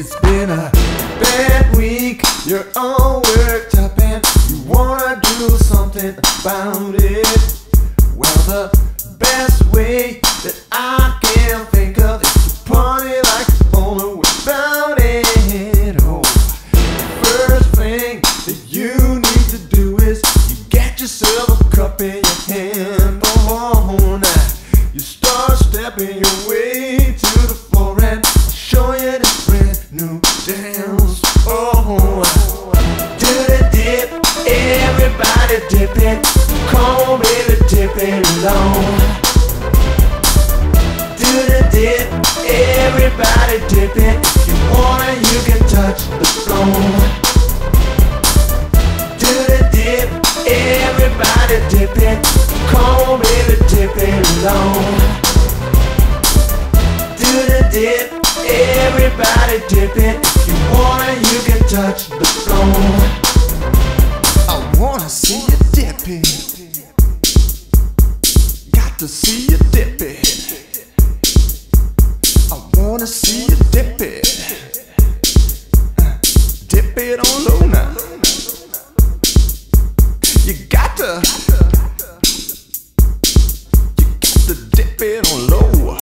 It's been a bad week. You're all worked up and you wanna do something about it. Well, the best way that I can think of is to party like a polar without it. Oh, first thing that you need to do is you get yourself a cup in your hand. Oh, now you start stepping your everybody dip it. On, baby, dip it along. Do the dip, everybody dip it. If you wanna, you can touch the floor. Do the dip, everybody dip it. On, baby, dip it along. Do the dip, everybody dip it. If you wanna, you can touch the floor. to see you dip it. I wanna see you dip it. Dip it on Luna. You got to.